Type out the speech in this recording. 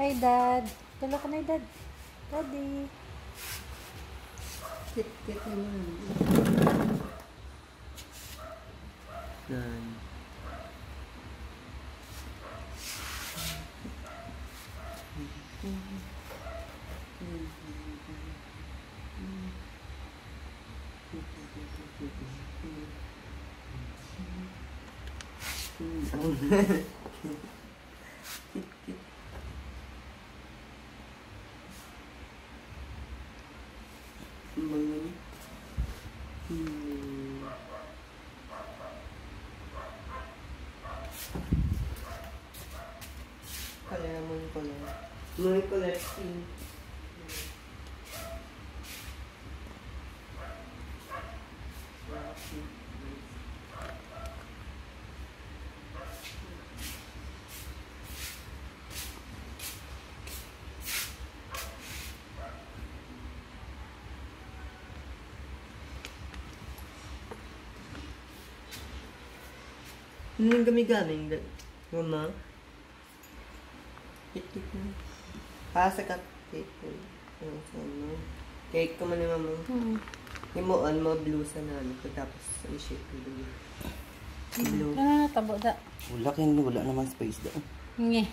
Hi, Dad. Hello ka na, Dad. Daddy. Kit, kit naman. Yan. Kit, kit. money. Hmm. Color, money color. Money color. Ano yung gamigaming? Mama? Hit-hit mo. Para sa cupcake. Ano sa ano? Cake ko man ni mama. Hmm. Himuan mo blusa na ano. Tapos ang shape ko doon. Blue. Ano na tabo da? Wala kayo, wala naman space doon. Nge.